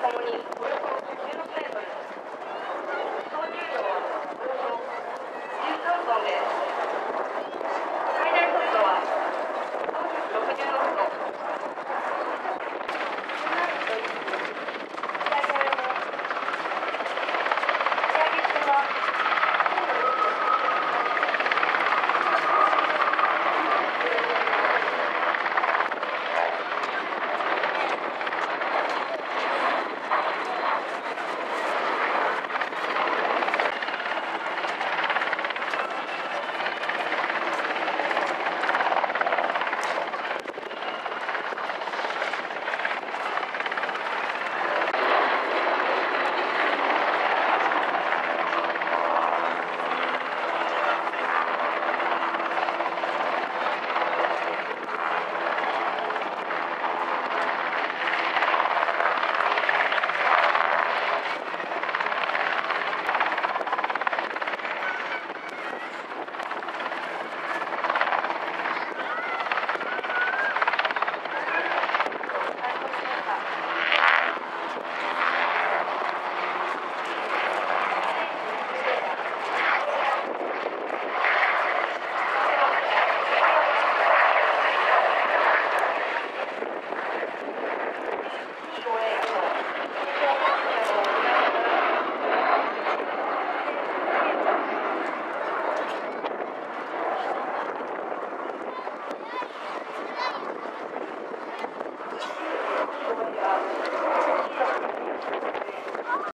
バーサロにおよそ